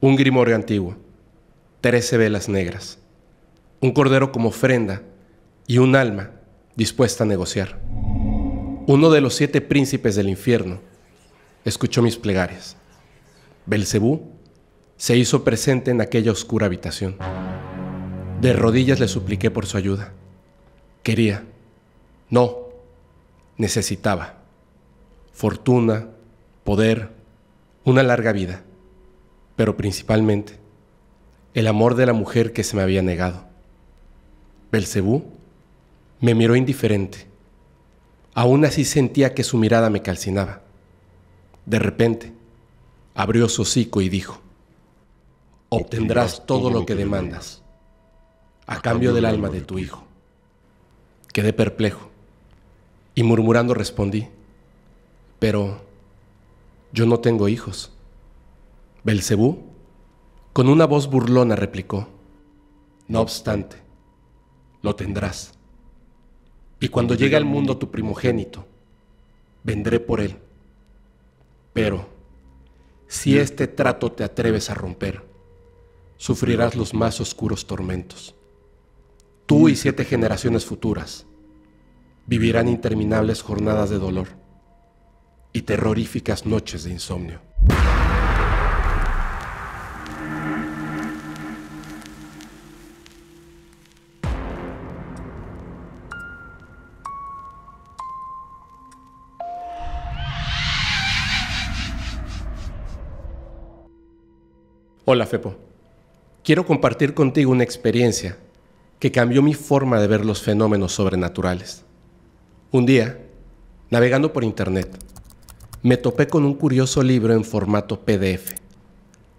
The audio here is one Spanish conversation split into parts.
un grimorio antiguo, trece velas negras, un cordero como ofrenda y un alma dispuesta a negociar. Uno de los siete príncipes del infierno escuchó mis plegarias. Belcebú se hizo presente en aquella oscura habitación. De rodillas le supliqué por su ayuda. Quería, no, necesitaba fortuna, poder, una larga vida, pero principalmente el amor de la mujer que se me había negado. Belcebú me miró indiferente. Aún así sentía que su mirada me calcinaba. De repente, abrió su hocico y dijo, obtendrás todo lo que demandas, a cambio del alma de tu hijo. Quedé perplejo y murmurando respondí, pero yo no tengo hijos. Belcebú, con una voz burlona, replicó, no obstante, lo tendrás. Y cuando llegue al mundo tu primogénito, vendré por él. Pero, si este trato te atreves a romper, sufrirás los más oscuros tormentos. Tú y siete generaciones futuras vivirán interminables jornadas de dolor y terroríficas noches de insomnio. Hola Fepo, quiero compartir contigo una experiencia que cambió mi forma de ver los fenómenos sobrenaturales. Un día, navegando por internet, me topé con un curioso libro en formato PDF,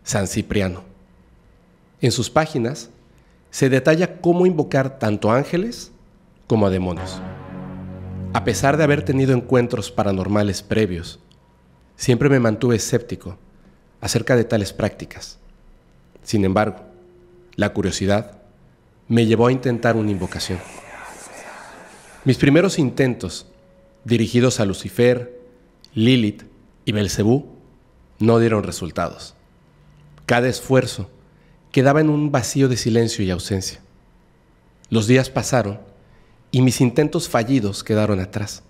San Cipriano. En sus páginas se detalla cómo invocar tanto ángeles como a demonios. A pesar de haber tenido encuentros paranormales previos, siempre me mantuve escéptico acerca de tales prácticas. Sin embargo, la curiosidad me llevó a intentar una invocación. Mis primeros intentos, dirigidos a Lucifer, Lilith y Belcebú, no dieron resultados. Cada esfuerzo quedaba en un vacío de silencio y ausencia. Los días pasaron y mis intentos fallidos quedaron atrás.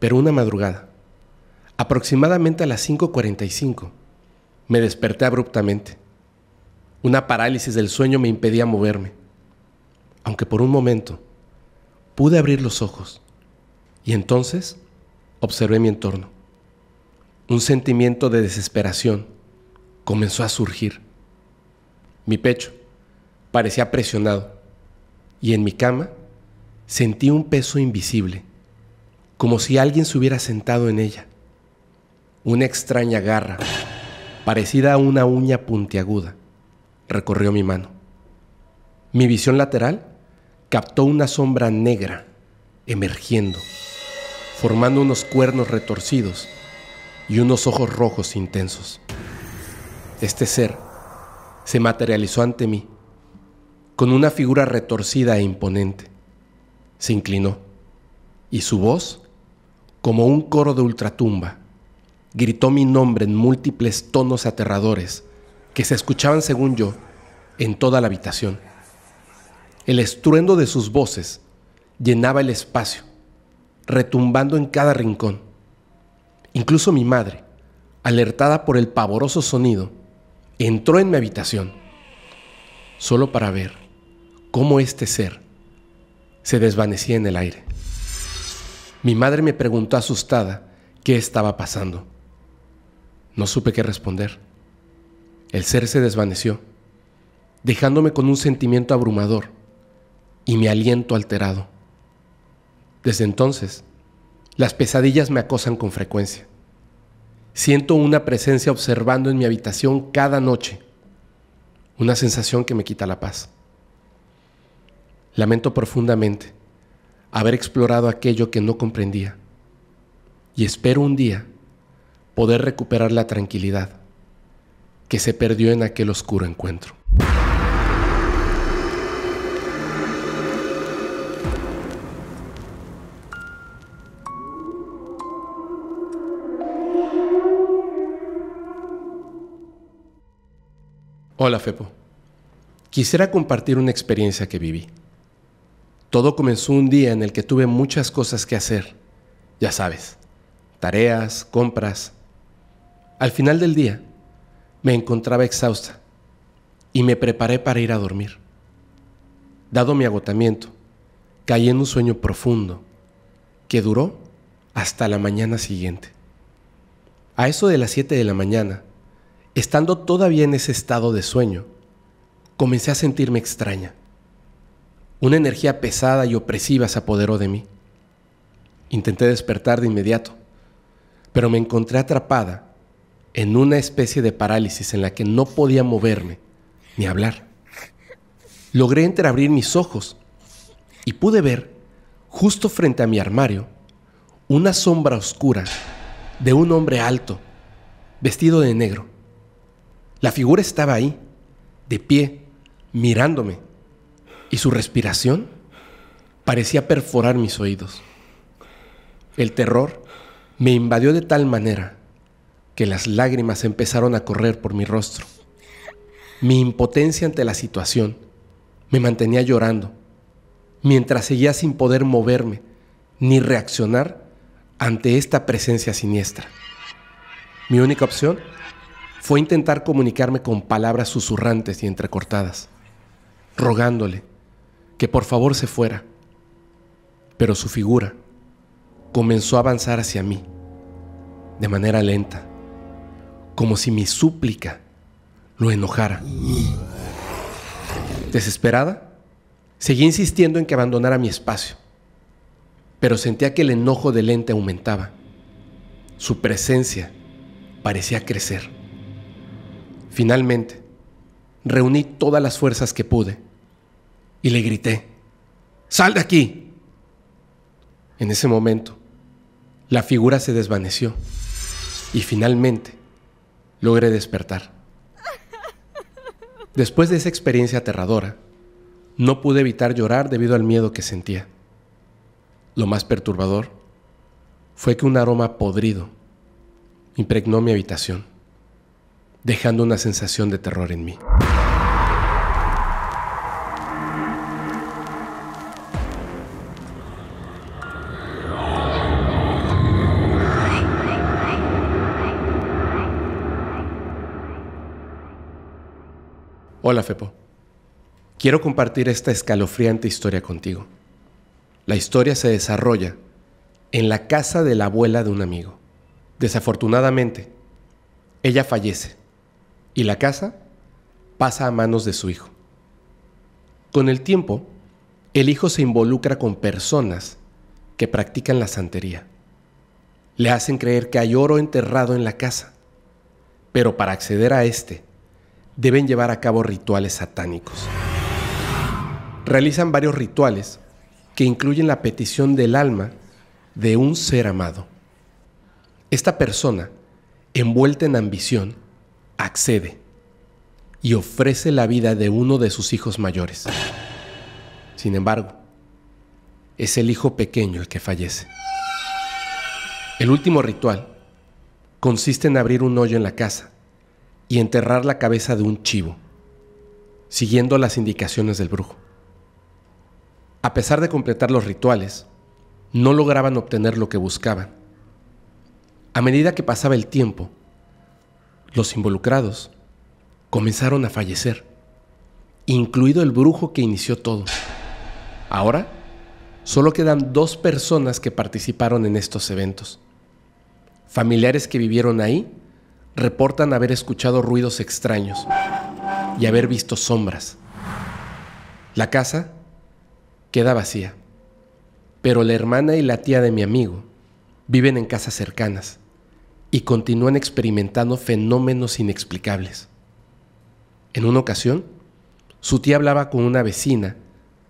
Pero una madrugada, aproximadamente a las 5.45, me desperté abruptamente. Una parálisis del sueño me impedía moverme, aunque por un momento pude abrir los ojos y entonces observé mi entorno. Un sentimiento de desesperación comenzó a surgir. Mi pecho parecía presionado y en mi cama sentí un peso invisible, como si alguien se hubiera sentado en ella. Una extraña garra, parecida a una uña puntiaguda, recorrió mi mano. Mi visión lateral captó una sombra negra emergiendo, formando unos cuernos retorcidos y unos ojos rojos intensos. Este ser se materializó ante mí con una figura retorcida e imponente. Se inclinó y su voz, como un coro de ultratumba, gritó mi nombre en múltiples tonos aterradores que se escuchaban, según yo, en toda la habitación. El estruendo de sus voces llenaba el espacio, retumbando en cada rincón. Incluso mi madre, alertada por el pavoroso sonido, entró en mi habitación, solo para ver cómo este ser se desvanecía en el aire. Mi madre me preguntó asustada qué estaba pasando. No supe qué responder. El ser se desvaneció, dejándome con un sentimiento abrumador y mi aliento alterado. Desde entonces, las pesadillas me acosan con frecuencia. Siento una presencia observando en mi habitación cada noche, una sensación que me quita la paz. Lamento profundamente haber explorado aquello que no comprendía y espero un día poder recuperar la tranquilidad que se perdió en aquel oscuro encuentro. Hola, Fepo. Quisiera compartir una experiencia que viví. Todo comenzó un día en el que tuve muchas cosas que hacer. Ya sabes, tareas, compras. Al final del día, me encontraba exhausta y me preparé para ir a dormir. Dado mi agotamiento, caí en un sueño profundo que duró hasta la mañana siguiente. A eso de las 7 de la mañana, estando todavía en ese estado de sueño, comencé a sentirme extraña. Una energía pesada y opresiva se apoderó de mí. Intenté despertar de inmediato, pero me encontré atrapada en una especie de parálisis en la que no podía moverme ni hablar. Logré entreabrir mis ojos y pude ver, justo frente a mi armario, una sombra oscura de un hombre alto, vestido de negro. La figura estaba ahí, de pie, mirándome, y su respiración parecía perforar mis oídos. El terror me invadió de tal manera que las lágrimas empezaron a correr por mi rostro. Mi impotencia ante la situación me mantenía llorando, mientras seguía sin poder moverme ni reaccionar ante esta presencia siniestra. Mi única opción fue intentar comunicarme con palabras susurrantes y entrecortadas, rogándole que por favor se fuera. Pero su figura comenzó a avanzar hacia mí, de manera lenta, como si mi súplica lo enojara. Desesperada, seguí insistiendo en que abandonara mi espacio pero sentía que el enojo del ente aumentaba. Su presencia parecía crecer. Finalmente, reuní todas las fuerzas que pude y le grité, ¡Sal de aquí! En ese momento, la figura se desvaneció y finalmente logré despertar. Después de esa experiencia aterradora, no pude evitar llorar debido al miedo que sentía. Lo más perturbador fue que un aroma podrido impregnó mi habitación, dejando una sensación de terror en mí. Hola Fepo, quiero compartir esta escalofriante historia contigo. La historia se desarrolla en la casa de la abuela de un amigo. Desafortunadamente, ella fallece y la casa pasa a manos de su hijo. Con el tiempo, el hijo se involucra con personas que practican la santería. Le hacen creer que hay oro enterrado en la casa, pero para acceder a este, deben llevar a cabo rituales satánicos. Realizan varios rituales que incluyen la petición del alma de un ser amado. Esta persona, envuelta en ambición, accede y ofrece la vida de uno de sus hijos mayores. Sin embargo, es el hijo pequeño el que fallece. El último ritual consiste en abrir un hoyo en la casa y enterrar la cabeza de un chivo, siguiendo las indicaciones del brujo. A pesar de completar los rituales, no lograban obtener lo que buscaban. A medida que pasaba el tiempo, los involucrados comenzaron a fallecer, incluido el brujo que inició todo. Ahora, solo quedan dos personas que participaron en estos eventos. Familiares que vivieron ahí reportan haber escuchado ruidos extraños y haber visto sombras. La casa queda vacía. Pero la hermana y la tía de mi amigo viven en casas cercanas y continúan experimentando fenómenos inexplicables. En una ocasión, su tía hablaba con una vecina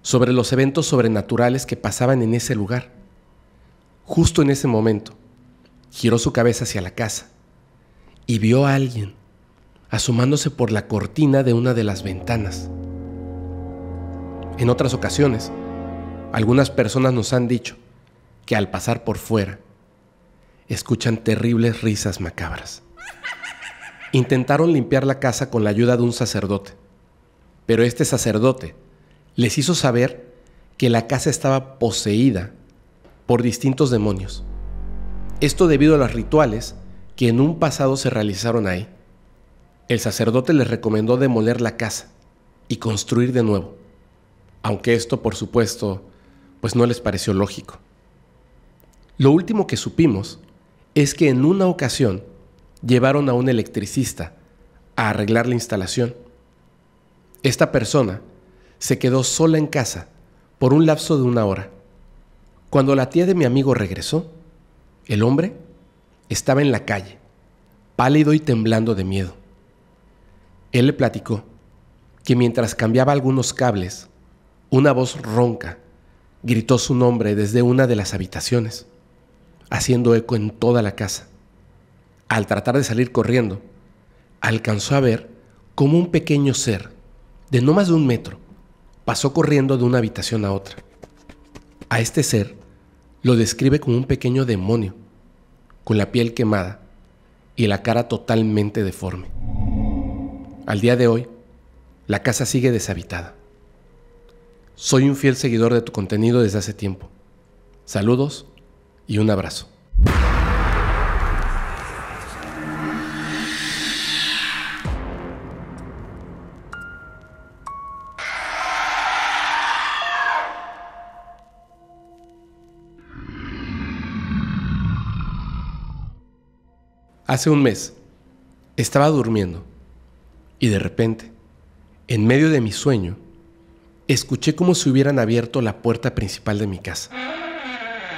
sobre los eventos sobrenaturales que pasaban en ese lugar. Justo en ese momento, giró su cabeza hacia la casa y vio a alguien asomándose por la cortina de una de las ventanas. En otras ocasiones, algunas personas nos han dicho que al pasar por fuera escuchan terribles risas macabras. Intentaron limpiar la casa con la ayuda de un sacerdote, pero este sacerdote les hizo saber que la casa estaba poseída por distintos demonios. Esto debido a los rituales que en un pasado se realizaron ahí. El sacerdote les recomendó demoler la casa y construir de nuevo, aunque esto por supuesto pues no les pareció lógico. Lo último que supimos es que en una ocasión llevaron a un electricista a arreglar la instalación. Esta persona se quedó sola en casa por un lapso de una hora. Cuando la tía de mi amigo regresó, el hombre estaba en la calle, pálido y temblando de miedo. Él le platicó que mientras cambiaba algunos cables, una voz ronca gritó su nombre desde una de las habitaciones, haciendo eco en toda la casa. Al tratar de salir corriendo, alcanzó a ver cómo un pequeño ser, de no más de un metro, pasó corriendo de una habitación a otra. A este ser lo describe como un pequeño demonio, con la piel quemada y la cara totalmente deforme. Al día de hoy, la casa sigue deshabitada. Soy un fiel seguidor de tu contenido desde hace tiempo. Saludos y un abrazo. Hace un mes estaba durmiendo y de repente, en medio de mi sueño, escuché como si hubieran abierto la puerta principal de mi casa.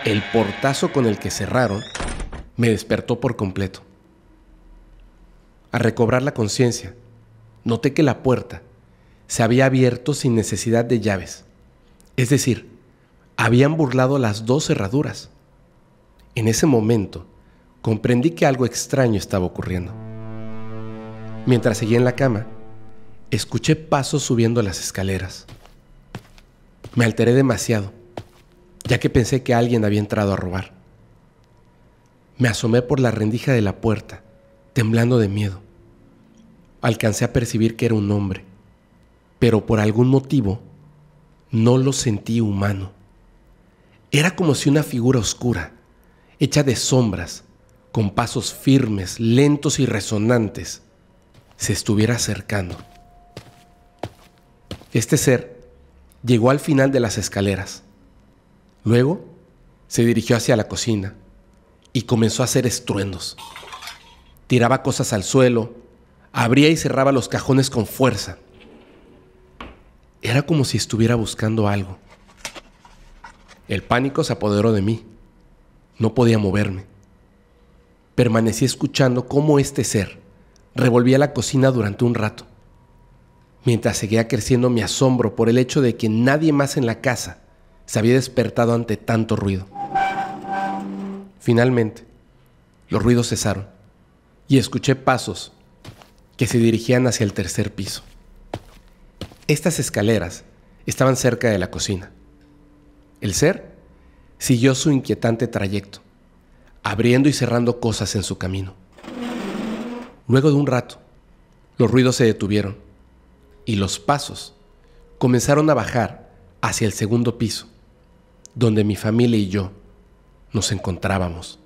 El portazo con el que cerraron me despertó por completo. Al recobrar la conciencia, noté que la puerta se había abierto sin necesidad de llaves. Es decir, habían burlado las dos cerraduras. En ese momento, comprendí que algo extraño estaba ocurriendo. Mientras seguía en la cama, escuché pasos subiendo las escaleras. Me alteré demasiado, ya que pensé que alguien había entrado a robar. Me asomé por la rendija de la puerta, temblando de miedo. Alcancé a percibir que era un hombre, pero por algún motivo no lo sentí humano. Era como si una figura oscura, hecha de sombras, con pasos firmes, lentos y resonantes, se estuviera acercando. Este ser llegó al final de las escaleras. Luego se dirigió hacia la cocina y comenzó a hacer estruendos. Tiraba cosas al suelo, abría y cerraba los cajones con fuerza. Era como si estuviera buscando algo. El pánico se apoderó de mí. No podía moverme permanecí escuchando cómo este ser revolvía la cocina durante un rato, mientras seguía creciendo mi asombro por el hecho de que nadie más en la casa se había despertado ante tanto ruido. Finalmente, los ruidos cesaron y escuché pasos que se dirigían hacia el tercer piso. Estas escaleras estaban cerca de la cocina. El ser siguió su inquietante trayecto abriendo y cerrando cosas en su camino. Luego de un rato, los ruidos se detuvieron y los pasos comenzaron a bajar hacia el segundo piso, donde mi familia y yo nos encontrábamos.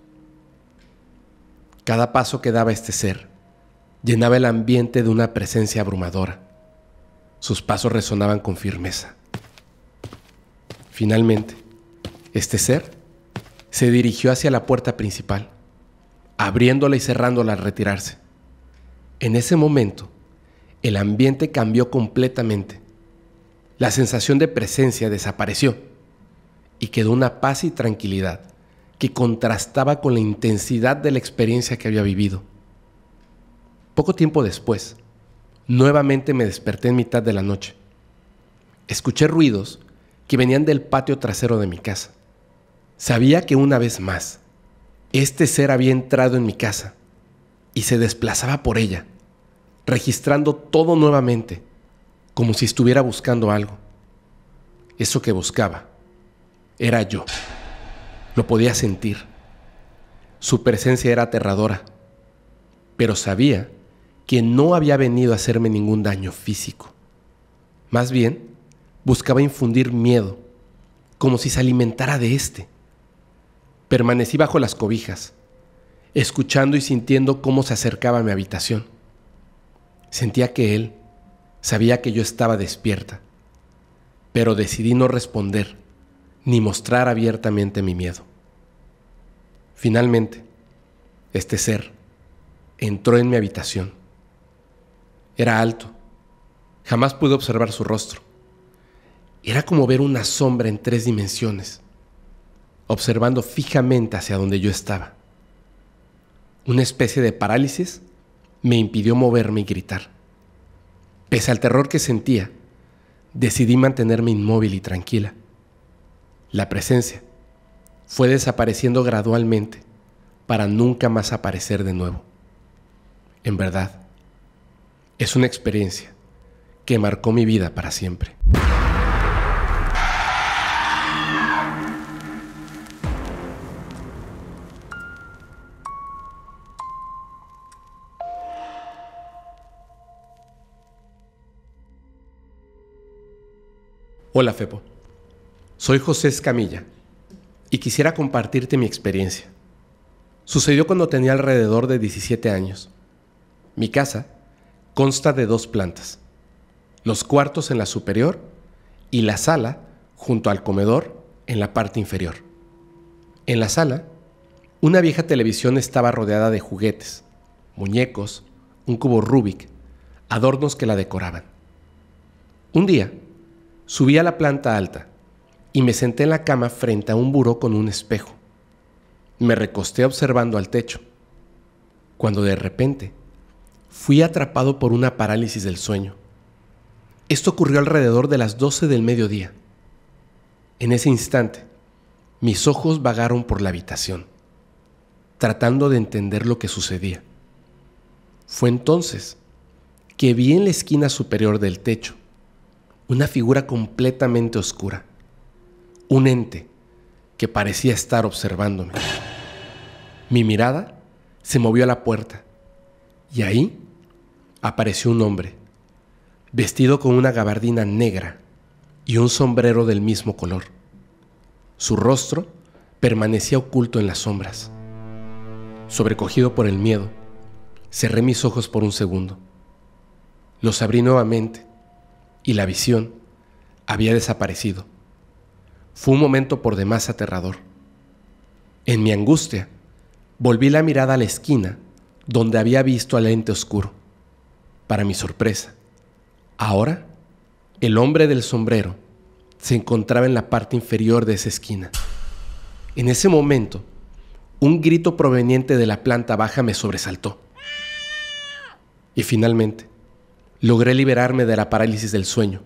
Cada paso que daba este ser llenaba el ambiente de una presencia abrumadora. Sus pasos resonaban con firmeza. Finalmente, este ser se dirigió hacia la puerta principal, abriéndola y cerrándola al retirarse. En ese momento, el ambiente cambió completamente. La sensación de presencia desapareció y quedó una paz y tranquilidad que contrastaba con la intensidad de la experiencia que había vivido. Poco tiempo después, nuevamente me desperté en mitad de la noche. Escuché ruidos que venían del patio trasero de mi casa. Sabía que una vez más, este ser había entrado en mi casa y se desplazaba por ella, registrando todo nuevamente, como si estuviera buscando algo. Eso que buscaba era yo. Lo podía sentir. Su presencia era aterradora, pero sabía que no había venido a hacerme ningún daño físico. Más bien, buscaba infundir miedo, como si se alimentara de éste. Permanecí bajo las cobijas, escuchando y sintiendo cómo se acercaba a mi habitación. Sentía que él sabía que yo estaba despierta, pero decidí no responder ni mostrar abiertamente mi miedo. Finalmente, este ser entró en mi habitación. Era alto, jamás pude observar su rostro. Era como ver una sombra en tres dimensiones, observando fijamente hacia donde yo estaba. Una especie de parálisis me impidió moverme y gritar. Pese al terror que sentía, decidí mantenerme inmóvil y tranquila. La presencia fue desapareciendo gradualmente para nunca más aparecer de nuevo. En verdad, es una experiencia que marcó mi vida para siempre. Hola Fepo, soy José Escamilla y quisiera compartirte mi experiencia. Sucedió cuando tenía alrededor de 17 años. Mi casa consta de dos plantas, los cuartos en la superior y la sala junto al comedor en la parte inferior. En la sala, una vieja televisión estaba rodeada de juguetes, muñecos, un cubo Rubik, adornos que la decoraban. Un día, Subí a la planta alta y me senté en la cama frente a un buró con un espejo. Me recosté observando al techo, cuando de repente fui atrapado por una parálisis del sueño. Esto ocurrió alrededor de las 12 del mediodía. En ese instante, mis ojos vagaron por la habitación, tratando de entender lo que sucedía. Fue entonces que vi en la esquina superior del techo una figura completamente oscura, un ente que parecía estar observándome. Mi mirada se movió a la puerta y ahí apareció un hombre, vestido con una gabardina negra y un sombrero del mismo color. Su rostro permanecía oculto en las sombras. Sobrecogido por el miedo, cerré mis ojos por un segundo. Los abrí nuevamente y la visión había desaparecido. Fue un momento por demás aterrador. En mi angustia, volví la mirada a la esquina donde había visto al ente oscuro. Para mi sorpresa, ahora el hombre del sombrero se encontraba en la parte inferior de esa esquina. En ese momento, un grito proveniente de la planta baja me sobresaltó. Y finalmente, logré liberarme de la parálisis del sueño.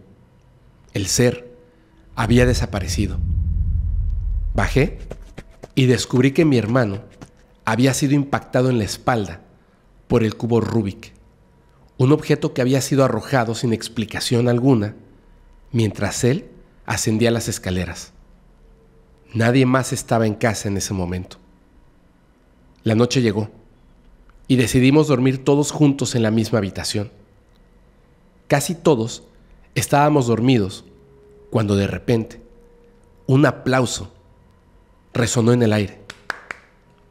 El ser había desaparecido. Bajé y descubrí que mi hermano había sido impactado en la espalda por el cubo Rubik, un objeto que había sido arrojado sin explicación alguna mientras él ascendía las escaleras. Nadie más estaba en casa en ese momento. La noche llegó y decidimos dormir todos juntos en la misma habitación. Casi todos estábamos dormidos cuando de repente un aplauso resonó en el aire.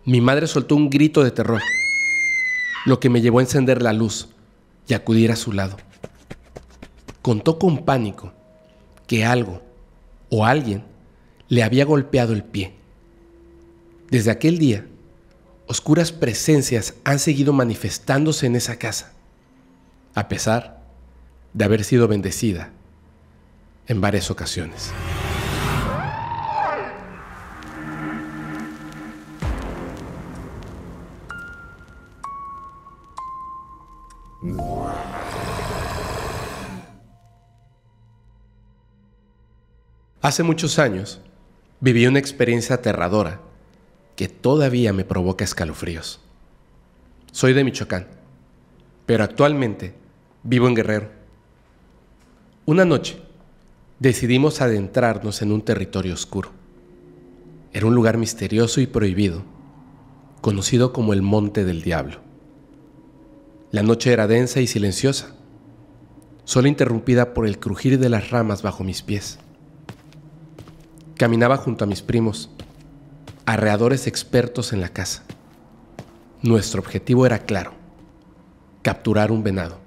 Mi madre soltó un grito de terror, lo que me llevó a encender la luz y acudir a su lado. Contó con pánico que algo o alguien le había golpeado el pie. Desde aquel día, oscuras presencias han seguido manifestándose en esa casa, a pesar de haber sido bendecida en varias ocasiones. Hace muchos años viví una experiencia aterradora que todavía me provoca escalofríos. Soy de Michoacán, pero actualmente vivo en Guerrero una noche decidimos adentrarnos en un territorio oscuro. Era un lugar misterioso y prohibido, conocido como el Monte del Diablo. La noche era densa y silenciosa, solo interrumpida por el crujir de las ramas bajo mis pies. Caminaba junto a mis primos, arreadores expertos en la casa. Nuestro objetivo era claro, capturar un venado.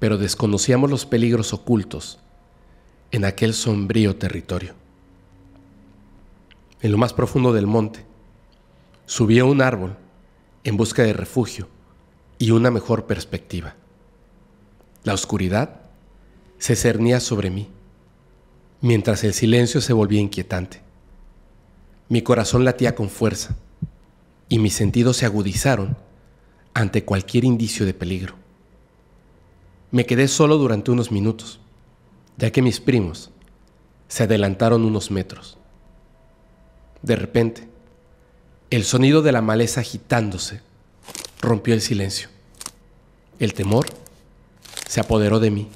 Pero desconocíamos los peligros ocultos en aquel sombrío territorio. En lo más profundo del monte, subí a un árbol en busca de refugio y una mejor perspectiva. La oscuridad se cernía sobre mí, mientras el silencio se volvía inquietante. Mi corazón latía con fuerza y mis sentidos se agudizaron ante cualquier indicio de peligro. Me quedé solo durante unos minutos, ya que mis primos se adelantaron unos metros. De repente, el sonido de la maleza agitándose rompió el silencio. El temor se apoderó de mí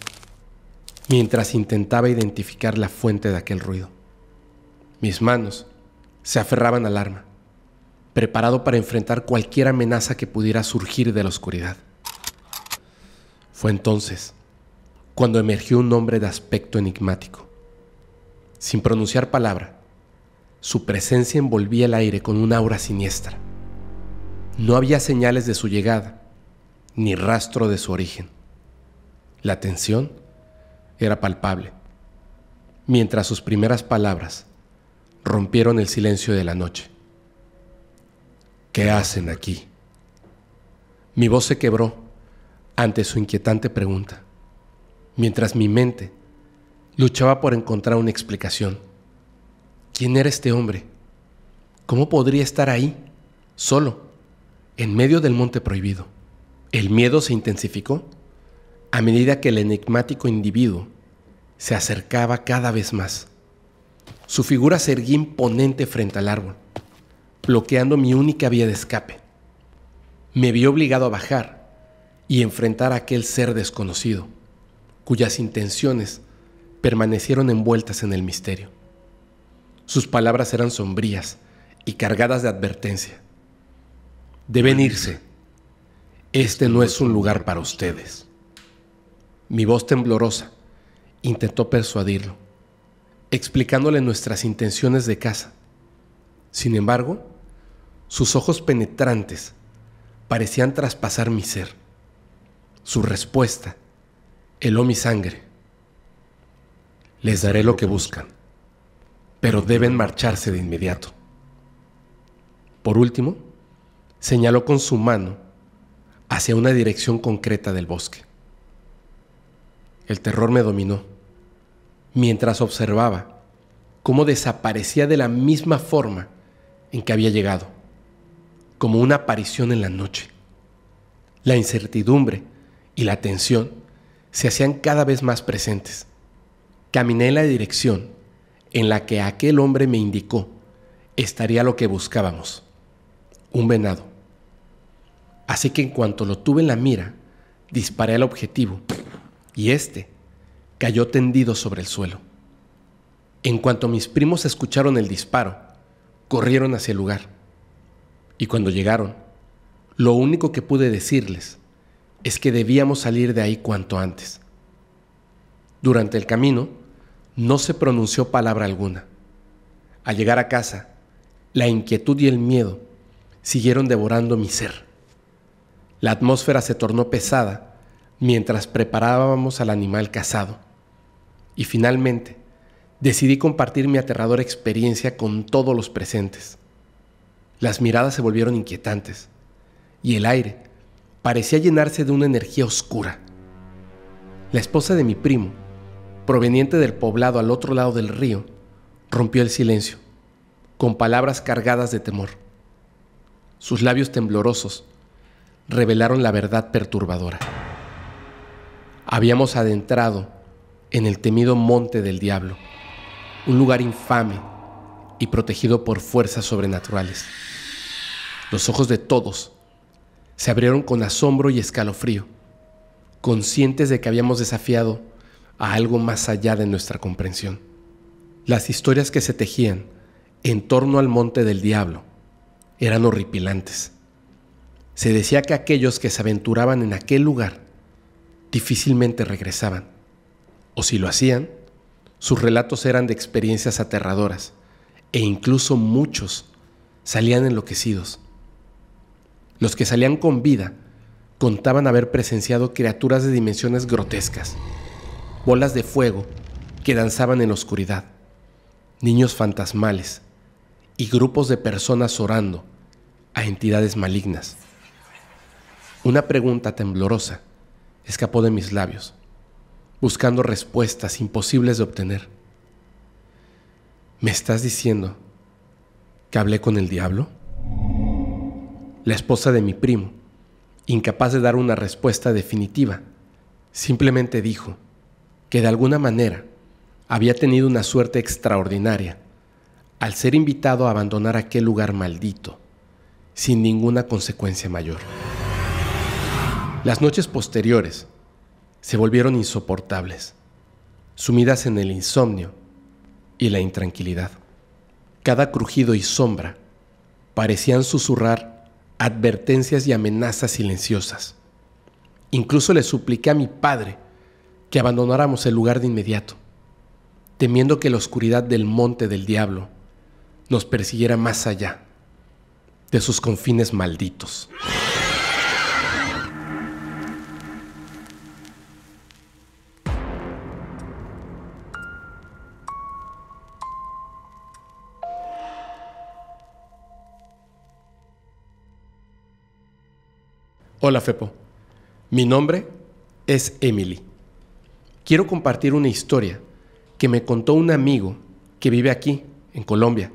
mientras intentaba identificar la fuente de aquel ruido. Mis manos se aferraban al arma, preparado para enfrentar cualquier amenaza que pudiera surgir de la oscuridad. Fue entonces cuando emergió un hombre de aspecto enigmático. Sin pronunciar palabra, su presencia envolvía el aire con una aura siniestra. No había señales de su llegada, ni rastro de su origen. La tensión era palpable, mientras sus primeras palabras rompieron el silencio de la noche. ¿Qué hacen aquí? Mi voz se quebró ante su inquietante pregunta, mientras mi mente luchaba por encontrar una explicación. ¿Quién era este hombre? ¿Cómo podría estar ahí, solo? en medio del monte prohibido. El miedo se intensificó a medida que el enigmático individuo se acercaba cada vez más. Su figura se erguía imponente frente al árbol, bloqueando mi única vía de escape. Me vi obligado a bajar y enfrentar a aquel ser desconocido, cuyas intenciones permanecieron envueltas en el misterio. Sus palabras eran sombrías y cargadas de advertencia. Deben irse. Este no es un lugar para ustedes. Mi voz temblorosa intentó persuadirlo, explicándole nuestras intenciones de casa. Sin embargo, sus ojos penetrantes parecían traspasar mi ser. Su respuesta heló mi sangre. Les daré lo que buscan, pero deben marcharse de inmediato. Por último, señaló con su mano hacia una dirección concreta del bosque. El terror me dominó mientras observaba cómo desaparecía de la misma forma en que había llegado, como una aparición en la noche. La incertidumbre y la tensión se hacían cada vez más presentes. Caminé en la dirección en la que aquel hombre me indicó estaría lo que buscábamos, un venado. Así que en cuanto lo tuve en la mira, disparé al objetivo y éste cayó tendido sobre el suelo. En cuanto mis primos escucharon el disparo, corrieron hacia el lugar. Y cuando llegaron, lo único que pude decirles es que debíamos salir de ahí cuanto antes. Durante el camino, no se pronunció palabra alguna. Al llegar a casa, la inquietud y el miedo siguieron devorando mi ser. La atmósfera se tornó pesada mientras preparábamos al animal cazado. Y finalmente, decidí compartir mi aterradora experiencia con todos los presentes. Las miradas se volvieron inquietantes y el aire parecía llenarse de una energía oscura. La esposa de mi primo, proveniente del poblado al otro lado del río, rompió el silencio, con palabras cargadas de temor. Sus labios temblorosos revelaron la verdad perturbadora. Habíamos adentrado en el temido monte del diablo, un lugar infame y protegido por fuerzas sobrenaturales. Los ojos de todos se abrieron con asombro y escalofrío, conscientes de que habíamos desafiado a algo más allá de nuestra comprensión. Las historias que se tejían en torno al monte del diablo eran horripilantes Se decía que aquellos que se aventuraban en aquel lugar difícilmente regresaban, o si lo hacían, sus relatos eran de experiencias aterradoras, e incluso muchos salían enloquecidos. Los que salían con vida contaban haber presenciado criaturas de dimensiones grotescas, bolas de fuego que danzaban en la oscuridad, niños fantasmales y grupos de personas orando a entidades malignas. Una pregunta temblorosa escapó de mis labios, buscando respuestas imposibles de obtener. ¿Me estás diciendo que hablé con el diablo? La esposa de mi primo, incapaz de dar una respuesta definitiva, simplemente dijo que de alguna manera había tenido una suerte extraordinaria al ser invitado a abandonar aquel lugar maldito, sin ninguna consecuencia mayor. Las noches posteriores se volvieron insoportables, sumidas en el insomnio y la intranquilidad. Cada crujido y sombra parecían susurrar advertencias y amenazas silenciosas. Incluso le supliqué a mi padre que abandonáramos el lugar de inmediato, temiendo que la oscuridad del monte del diablo nos persiguiera más allá de sus confines malditos. Hola Fepo, mi nombre es Emily. Quiero compartir una historia que me contó un amigo que vive aquí, en Colombia.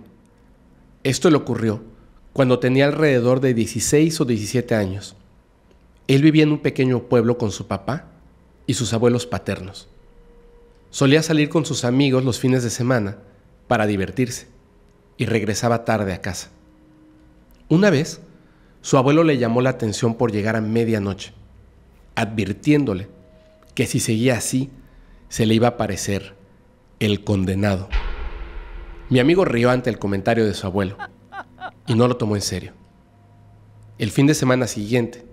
Esto le ocurrió cuando tenía alrededor de 16 o 17 años. Él vivía en un pequeño pueblo con su papá y sus abuelos paternos. Solía salir con sus amigos los fines de semana para divertirse y regresaba tarde a casa. Una vez, su abuelo le llamó la atención por llegar a medianoche, advirtiéndole que si seguía así, se le iba a aparecer el condenado. Mi amigo rió ante el comentario de su abuelo y no lo tomó en serio. El fin de semana siguiente,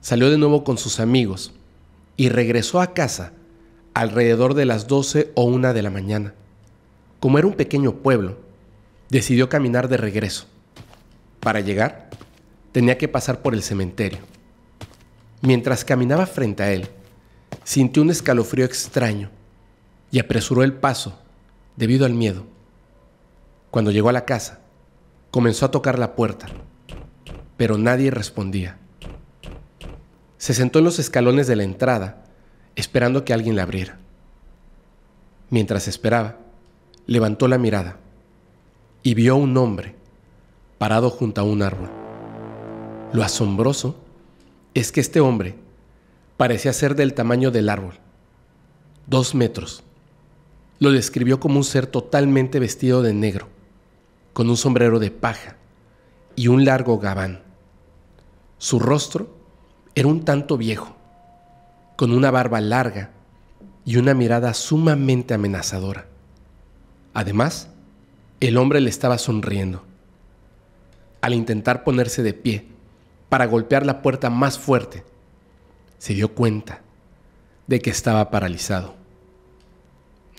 salió de nuevo con sus amigos y regresó a casa alrededor de las 12 o 1 de la mañana. Como era un pequeño pueblo, decidió caminar de regreso. Para llegar, tenía que pasar por el cementerio. Mientras caminaba frente a él, sintió un escalofrío extraño y apresuró el paso debido al miedo. Cuando llegó a la casa, comenzó a tocar la puerta, pero nadie respondía. Se sentó en los escalones de la entrada, esperando que alguien la abriera. Mientras esperaba, levantó la mirada y vio a un hombre parado junto a un árbol. Lo asombroso es que este hombre parecía ser del tamaño del árbol, dos metros. Lo describió como un ser totalmente vestido de negro, con un sombrero de paja y un largo gabán. Su rostro era un tanto viejo, con una barba larga y una mirada sumamente amenazadora. Además, el hombre le estaba sonriendo. Al intentar ponerse de pie, para golpear la puerta más fuerte, se dio cuenta de que estaba paralizado.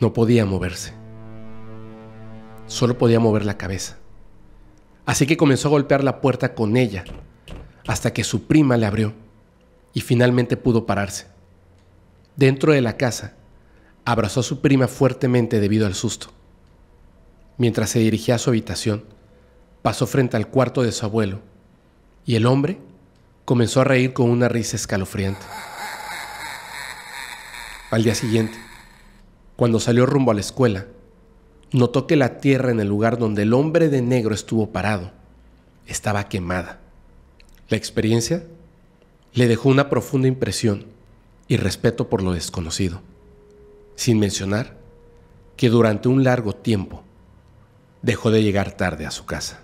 No podía moverse. Solo podía mover la cabeza. Así que comenzó a golpear la puerta con ella hasta que su prima le abrió y finalmente pudo pararse. Dentro de la casa, abrazó a su prima fuertemente debido al susto. Mientras se dirigía a su habitación, pasó frente al cuarto de su abuelo y el hombre comenzó a reír con una risa escalofriante. Al día siguiente, cuando salió rumbo a la escuela, notó que la tierra en el lugar donde el hombre de negro estuvo parado estaba quemada. La experiencia le dejó una profunda impresión y respeto por lo desconocido, sin mencionar que durante un largo tiempo dejó de llegar tarde a su casa.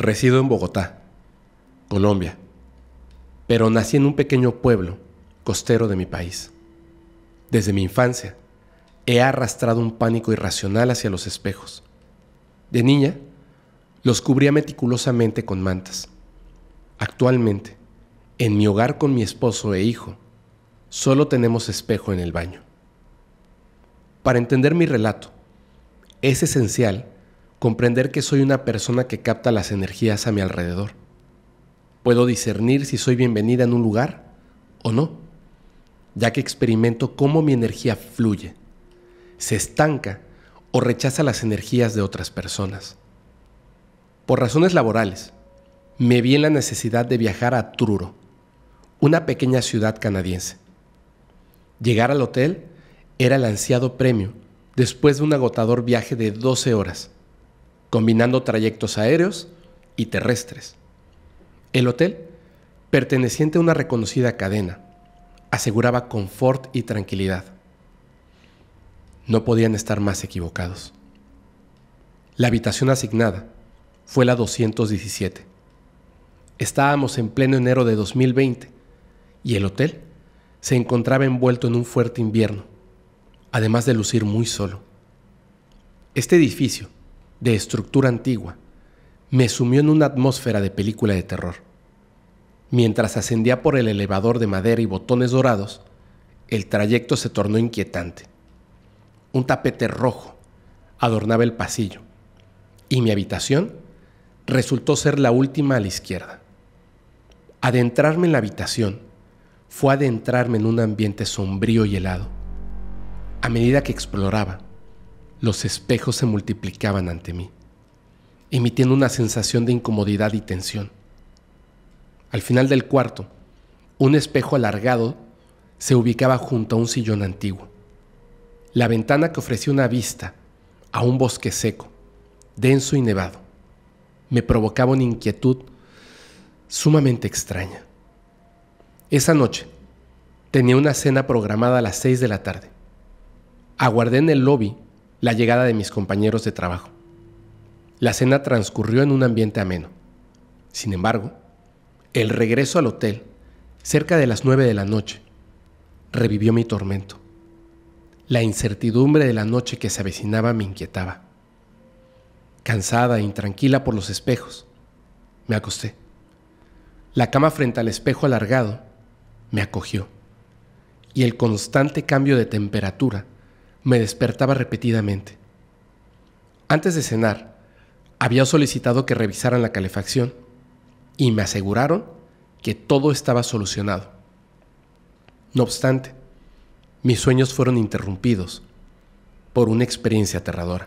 Resido en Bogotá, Colombia, pero nací en un pequeño pueblo costero de mi país. Desde mi infancia, he arrastrado un pánico irracional hacia los espejos. De niña, los cubría meticulosamente con mantas. Actualmente, en mi hogar con mi esposo e hijo, solo tenemos espejo en el baño. Para entender mi relato, es esencial comprender que soy una persona que capta las energías a mi alrededor. Puedo discernir si soy bienvenida en un lugar o no, ya que experimento cómo mi energía fluye, se estanca o rechaza las energías de otras personas. Por razones laborales, me vi en la necesidad de viajar a Truro, una pequeña ciudad canadiense. Llegar al hotel era el ansiado premio después de un agotador viaje de 12 horas, combinando trayectos aéreos y terrestres. El hotel, perteneciente a una reconocida cadena, aseguraba confort y tranquilidad. No podían estar más equivocados. La habitación asignada fue la 217. Estábamos en pleno enero de 2020 y el hotel se encontraba envuelto en un fuerte invierno además de lucir muy solo. Este edificio, de estructura antigua, me sumió en una atmósfera de película de terror. Mientras ascendía por el elevador de madera y botones dorados, el trayecto se tornó inquietante. Un tapete rojo adornaba el pasillo y mi habitación resultó ser la última a la izquierda. Adentrarme en la habitación fue adentrarme en un ambiente sombrío y helado a medida que exploraba, los espejos se multiplicaban ante mí, emitiendo una sensación de incomodidad y tensión. Al final del cuarto, un espejo alargado se ubicaba junto a un sillón antiguo. La ventana que ofrecía una vista a un bosque seco, denso y nevado, me provocaba una inquietud sumamente extraña. Esa noche tenía una cena programada a las seis de la tarde aguardé en el lobby la llegada de mis compañeros de trabajo. La cena transcurrió en un ambiente ameno. Sin embargo, el regreso al hotel, cerca de las nueve de la noche, revivió mi tormento. La incertidumbre de la noche que se avecinaba me inquietaba. Cansada e intranquila por los espejos, me acosté. La cama frente al espejo alargado me acogió y el constante cambio de temperatura me despertaba repetidamente. Antes de cenar, había solicitado que revisaran la calefacción y me aseguraron que todo estaba solucionado. No obstante, mis sueños fueron interrumpidos por una experiencia aterradora.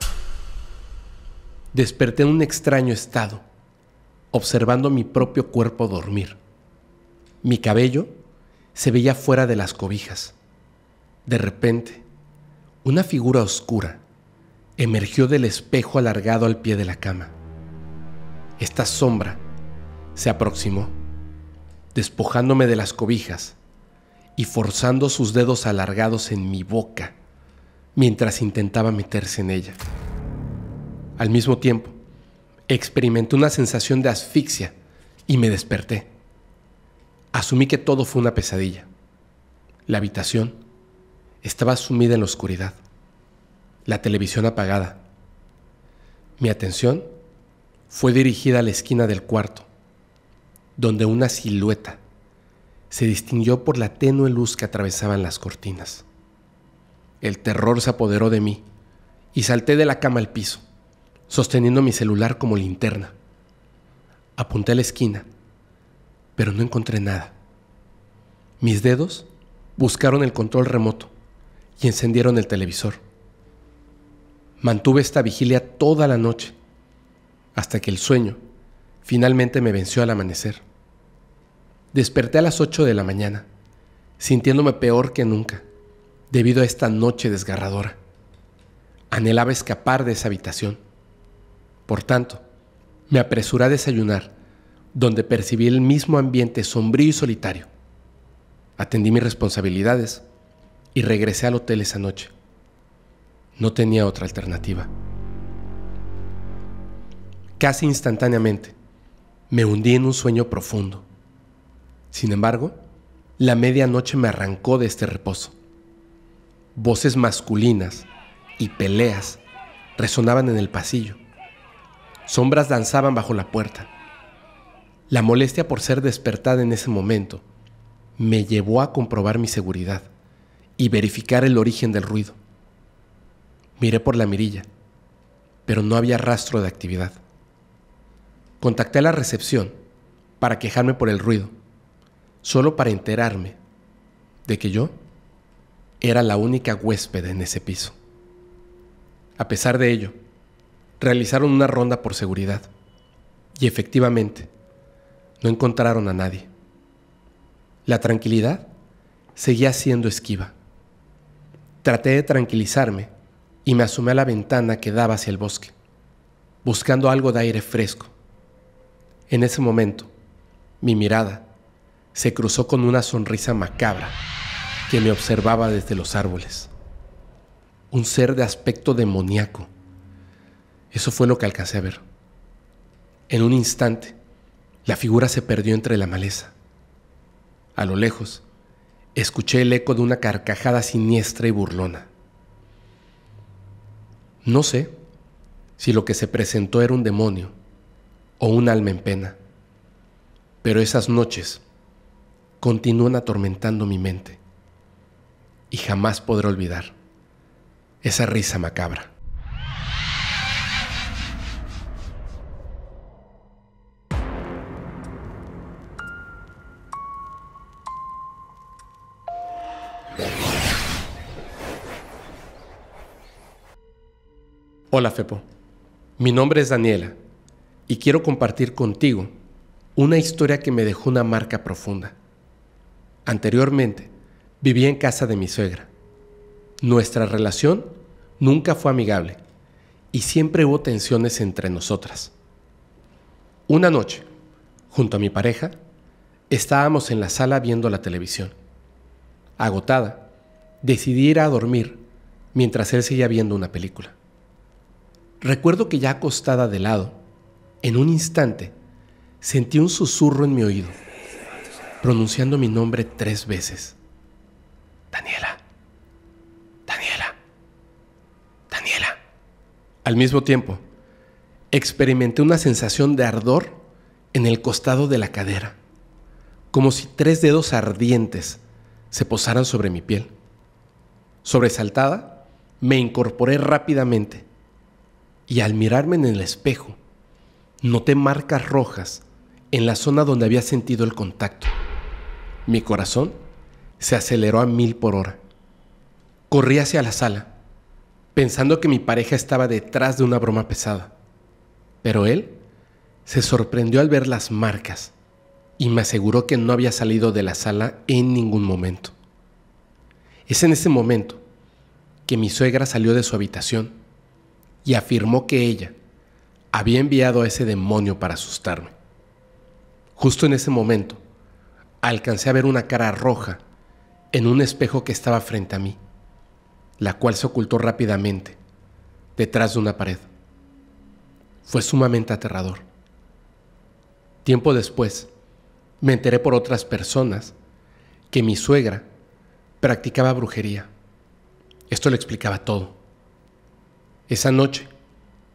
Desperté en un extraño estado, observando mi propio cuerpo dormir. Mi cabello se veía fuera de las cobijas. De repente, una figura oscura emergió del espejo alargado al pie de la cama. Esta sombra se aproximó, despojándome de las cobijas y forzando sus dedos alargados en mi boca mientras intentaba meterse en ella. Al mismo tiempo, experimenté una sensación de asfixia y me desperté. Asumí que todo fue una pesadilla. La habitación estaba sumida en la oscuridad, la televisión apagada. Mi atención fue dirigida a la esquina del cuarto, donde una silueta se distinguió por la tenue luz que atravesaban las cortinas. El terror se apoderó de mí y salté de la cama al piso, sosteniendo mi celular como linterna. Apunté a la esquina, pero no encontré nada. Mis dedos buscaron el control remoto, encendieron el televisor. Mantuve esta vigilia toda la noche, hasta que el sueño finalmente me venció al amanecer. Desperté a las 8 de la mañana, sintiéndome peor que nunca, debido a esta noche desgarradora. Anhelaba escapar de esa habitación. Por tanto, me apresuré a desayunar, donde percibí el mismo ambiente sombrío y solitario. Atendí mis responsabilidades y regresé al hotel esa noche. No tenía otra alternativa. Casi instantáneamente, me hundí en un sueño profundo. Sin embargo, la medianoche me arrancó de este reposo. Voces masculinas y peleas resonaban en el pasillo. Sombras danzaban bajo la puerta. La molestia por ser despertada en ese momento me llevó a comprobar mi seguridad y verificar el origen del ruido. Miré por la mirilla, pero no había rastro de actividad. Contacté a la recepción para quejarme por el ruido, solo para enterarme de que yo era la única huésped en ese piso. A pesar de ello, realizaron una ronda por seguridad y efectivamente no encontraron a nadie. La tranquilidad seguía siendo esquiva. Traté de tranquilizarme y me asomé a la ventana que daba hacia el bosque, buscando algo de aire fresco. En ese momento, mi mirada se cruzó con una sonrisa macabra que me observaba desde los árboles. Un ser de aspecto demoníaco. Eso fue lo que alcancé a ver. En un instante, la figura se perdió entre la maleza. A lo lejos, escuché el eco de una carcajada siniestra y burlona. No sé si lo que se presentó era un demonio o un alma en pena, pero esas noches continúan atormentando mi mente y jamás podré olvidar esa risa macabra. Hola Fepo, mi nombre es Daniela y quiero compartir contigo una historia que me dejó una marca profunda. Anteriormente, vivía en casa de mi suegra. Nuestra relación nunca fue amigable y siempre hubo tensiones entre nosotras. Una noche, junto a mi pareja, estábamos en la sala viendo la televisión. Agotada, decidí ir a dormir mientras él seguía viendo una película. Recuerdo que ya acostada de lado, en un instante, sentí un susurro en mi oído, pronunciando mi nombre tres veces. Daniela, Daniela, Daniela. Al mismo tiempo, experimenté una sensación de ardor en el costado de la cadera, como si tres dedos ardientes se posaran sobre mi piel. Sobresaltada, me incorporé rápidamente y al mirarme en el espejo, noté marcas rojas en la zona donde había sentido el contacto. Mi corazón se aceleró a mil por hora. Corrí hacia la sala, pensando que mi pareja estaba detrás de una broma pesada. Pero él se sorprendió al ver las marcas y me aseguró que no había salido de la sala en ningún momento. Es en ese momento que mi suegra salió de su habitación y afirmó que ella había enviado a ese demonio para asustarme. Justo en ese momento, alcancé a ver una cara roja en un espejo que estaba frente a mí, la cual se ocultó rápidamente detrás de una pared. Fue sumamente aterrador. Tiempo después, me enteré por otras personas que mi suegra practicaba brujería. Esto le explicaba todo. Esa noche,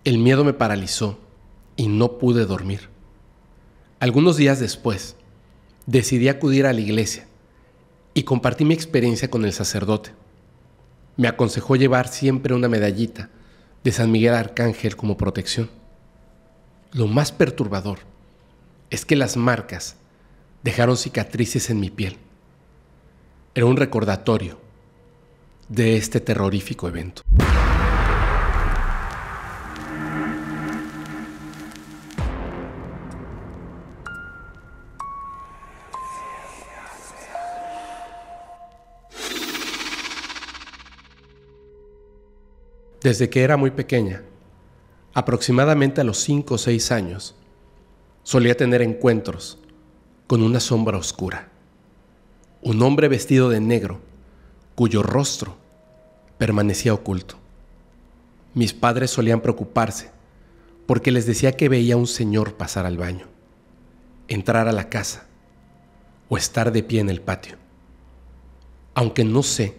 el miedo me paralizó y no pude dormir. Algunos días después, decidí acudir a la iglesia y compartí mi experiencia con el sacerdote. Me aconsejó llevar siempre una medallita de San Miguel Arcángel como protección. Lo más perturbador es que las marcas dejaron cicatrices en mi piel. Era un recordatorio de este terrorífico evento. Desde que era muy pequeña, aproximadamente a los 5 o 6 años, solía tener encuentros con una sombra oscura. Un hombre vestido de negro, cuyo rostro permanecía oculto. Mis padres solían preocuparse porque les decía que veía a un señor pasar al baño. entrar a la casa o estar de pie en el patio. Aunque no sé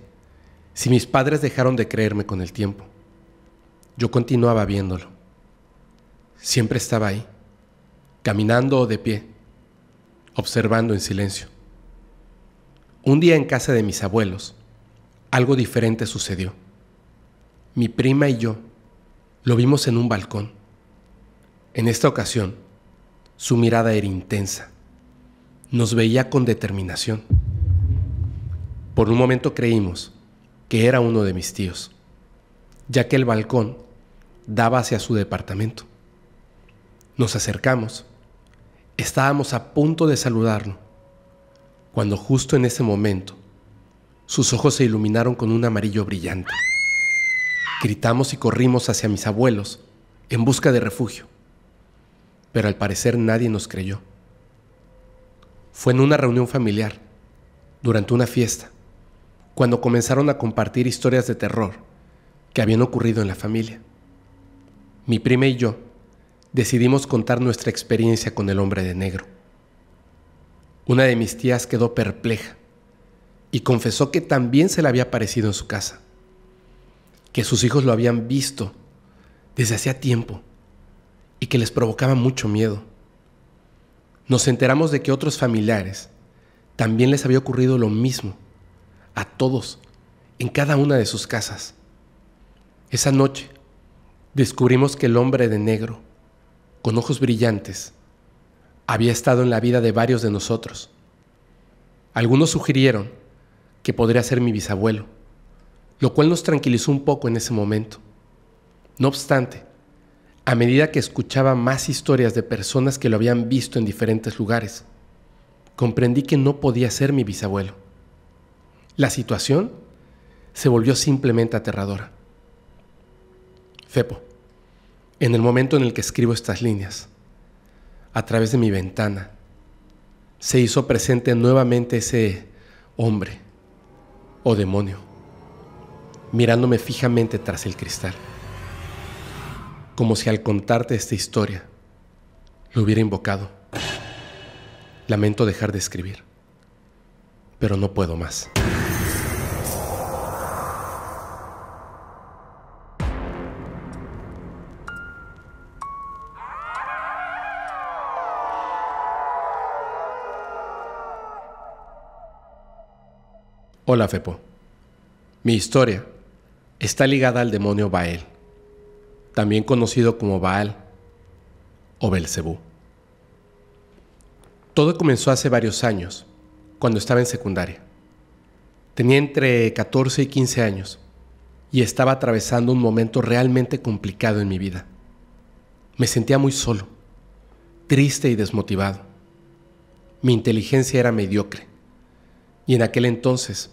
si mis padres dejaron de creerme con el tiempo, yo continuaba viéndolo. Siempre estaba ahí, caminando o de pie, observando en silencio. Un día en casa de mis abuelos, algo diferente sucedió. Mi prima y yo lo vimos en un balcón. En esta ocasión, su mirada era intensa. Nos veía con determinación. Por un momento creímos que era uno de mis tíos, ya que el balcón daba hacia su departamento. Nos acercamos. Estábamos a punto de saludarlo, cuando justo en ese momento sus ojos se iluminaron con un amarillo brillante. Gritamos y corrimos hacia mis abuelos en busca de refugio, pero al parecer nadie nos creyó. Fue en una reunión familiar, durante una fiesta, cuando comenzaron a compartir historias de terror que habían ocurrido en la familia. Mi prima y yo decidimos contar nuestra experiencia con el hombre de negro. Una de mis tías quedó perpleja y confesó que también se le había aparecido en su casa que sus hijos lo habían visto desde hacía tiempo y que les provocaba mucho miedo. Nos enteramos de que otros familiares también les había ocurrido lo mismo, a todos, en cada una de sus casas. Esa noche descubrimos que el hombre de negro, con ojos brillantes, había estado en la vida de varios de nosotros. Algunos sugirieron que podría ser mi bisabuelo lo cual nos tranquilizó un poco en ese momento. No obstante, a medida que escuchaba más historias de personas que lo habían visto en diferentes lugares, comprendí que no podía ser mi bisabuelo. La situación se volvió simplemente aterradora. Fepo, en el momento en el que escribo estas líneas, a través de mi ventana, se hizo presente nuevamente ese hombre o demonio mirándome fijamente tras el cristal, como si al contarte esta historia lo hubiera invocado. Lamento dejar de escribir, pero no puedo más. Hola Fepo. Mi historia está ligada al demonio Baal, también conocido como Baal o Belcebú. Todo comenzó hace varios años, cuando estaba en secundaria. Tenía entre 14 y 15 años y estaba atravesando un momento realmente complicado en mi vida. Me sentía muy solo, triste y desmotivado. Mi inteligencia era mediocre y en aquel entonces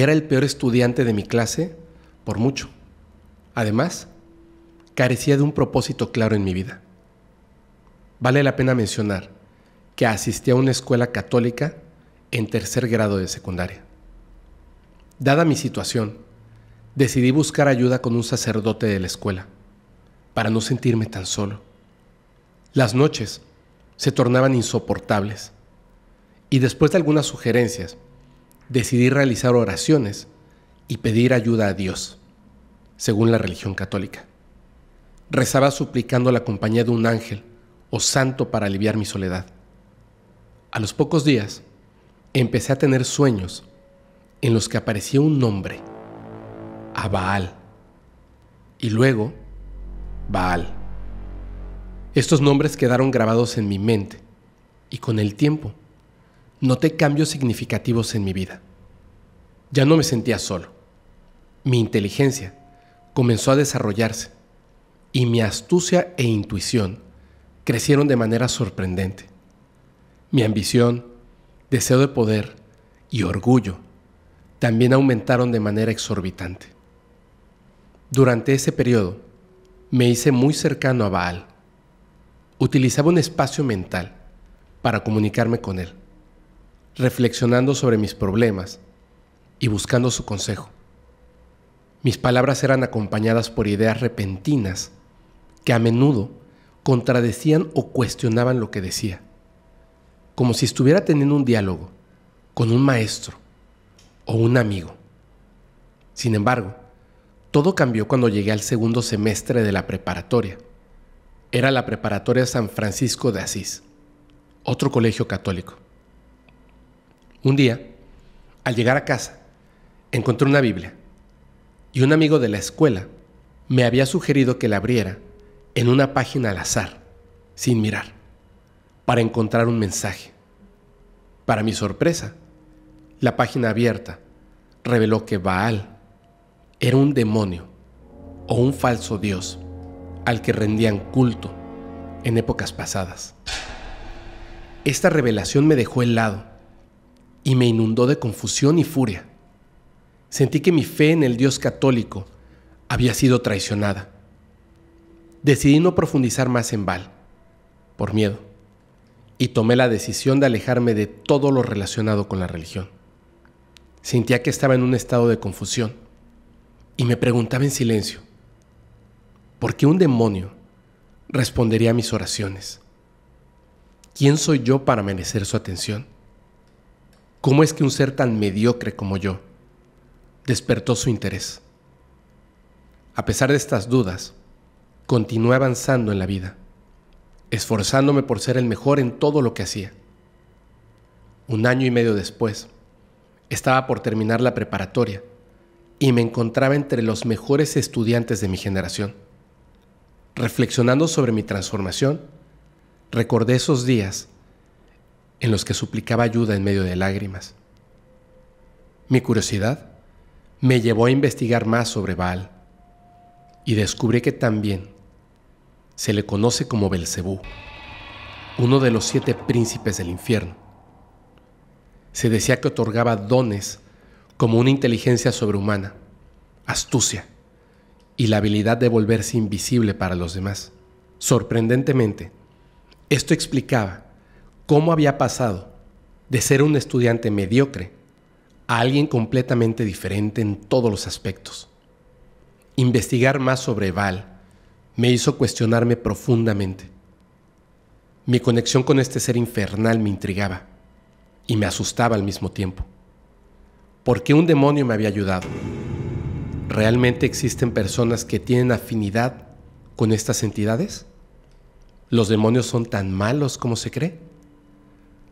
era el peor estudiante de mi clase por mucho. Además, carecía de un propósito claro en mi vida. Vale la pena mencionar que asistí a una escuela católica en tercer grado de secundaria. Dada mi situación, decidí buscar ayuda con un sacerdote de la escuela, para no sentirme tan solo. Las noches se tornaban insoportables y después de algunas sugerencias, decidí realizar oraciones y pedir ayuda a Dios, según la religión católica. Rezaba suplicando la compañía de un ángel o santo para aliviar mi soledad. A los pocos días, empecé a tener sueños en los que aparecía un nombre, a Baal, y luego Baal. Estos nombres quedaron grabados en mi mente y con el tiempo noté cambios significativos en mi vida. Ya no me sentía solo. Mi inteligencia comenzó a desarrollarse y mi astucia e intuición crecieron de manera sorprendente. Mi ambición, deseo de poder y orgullo también aumentaron de manera exorbitante. Durante ese periodo me hice muy cercano a Baal. Utilizaba un espacio mental para comunicarme con él reflexionando sobre mis problemas y buscando su consejo. Mis palabras eran acompañadas por ideas repentinas que a menudo contradecían o cuestionaban lo que decía, como si estuviera teniendo un diálogo con un maestro o un amigo. Sin embargo, todo cambió cuando llegué al segundo semestre de la preparatoria. Era la preparatoria San Francisco de Asís, otro colegio católico. Un día, al llegar a casa, encontré una Biblia y un amigo de la escuela me había sugerido que la abriera en una página al azar, sin mirar, para encontrar un mensaje. Para mi sorpresa, la página abierta reveló que Baal era un demonio o un falso dios al que rendían culto en épocas pasadas. Esta revelación me dejó helado y me inundó de confusión y furia. Sentí que mi fe en el Dios católico había sido traicionada. Decidí no profundizar más en Baal, por miedo, y tomé la decisión de alejarme de todo lo relacionado con la religión. Sentía que estaba en un estado de confusión y me preguntaba en silencio, ¿por qué un demonio respondería a mis oraciones? ¿Quién soy yo para merecer su atención? ¿Cómo es que un ser tan mediocre como yo despertó su interés? A pesar de estas dudas, continué avanzando en la vida, esforzándome por ser el mejor en todo lo que hacía. Un año y medio después, estaba por terminar la preparatoria y me encontraba entre los mejores estudiantes de mi generación. Reflexionando sobre mi transformación, recordé esos días en los que suplicaba ayuda en medio de lágrimas. Mi curiosidad me llevó a investigar más sobre Baal y descubrí que también se le conoce como Belcebú, uno de los siete príncipes del infierno se decía que otorgaba dones como una inteligencia sobrehumana, astucia y la habilidad de volverse invisible para los demás. Sorprendentemente, esto explicaba cómo había pasado de ser un estudiante mediocre a alguien completamente diferente en todos los aspectos. Investigar más sobre Val me hizo cuestionarme profundamente. Mi conexión con este ser infernal me intrigaba y me asustaba al mismo tiempo. ¿Por qué un demonio me había ayudado? ¿Realmente existen personas que tienen afinidad con estas entidades? ¿Los demonios son tan malos como se cree?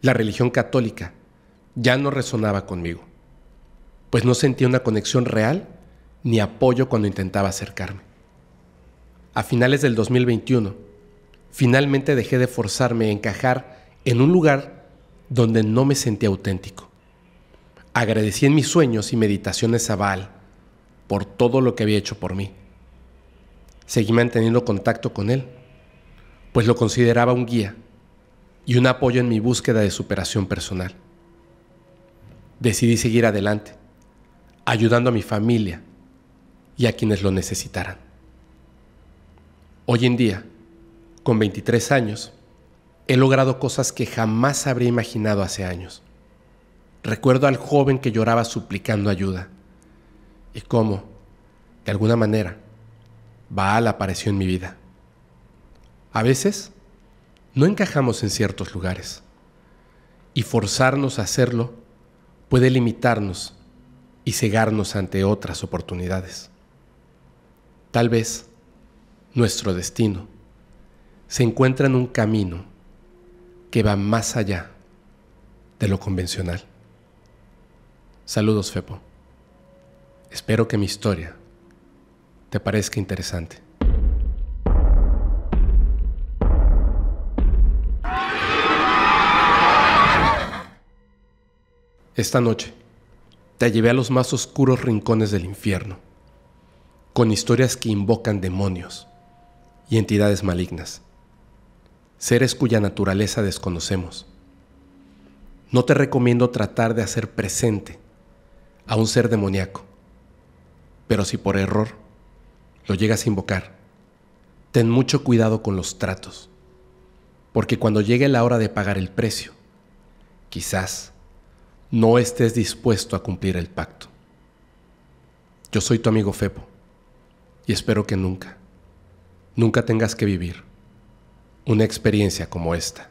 La religión católica ya no resonaba conmigo, pues no sentía una conexión real ni apoyo cuando intentaba acercarme. A finales del 2021, finalmente dejé de forzarme a encajar en un lugar donde no me sentía auténtico. Agradecí en mis sueños y meditaciones a Baal por todo lo que había hecho por mí. Seguí manteniendo contacto con él, pues lo consideraba un guía y un apoyo en mi búsqueda de superación personal. Decidí seguir adelante, ayudando a mi familia y a quienes lo necesitaran. Hoy en día, con 23 años, he logrado cosas que jamás habría imaginado hace años. Recuerdo al joven que lloraba suplicando ayuda y cómo, de alguna manera, Baal apareció en mi vida. A veces no encajamos en ciertos lugares y forzarnos a hacerlo puede limitarnos y cegarnos ante otras oportunidades. Tal vez nuestro destino se encuentra en un camino que va más allá de lo convencional. Saludos, Fepo. Espero que mi historia te parezca interesante. Esta noche te llevé a los más oscuros rincones del infierno, con historias que invocan demonios y entidades malignas seres cuya naturaleza desconocemos. No te recomiendo tratar de hacer presente a un ser demoníaco, pero si por error lo llegas a invocar, ten mucho cuidado con los tratos, porque cuando llegue la hora de pagar el precio, quizás no estés dispuesto a cumplir el pacto. Yo soy tu amigo Fepo y espero que nunca, nunca tengas que vivir una experiencia como esta.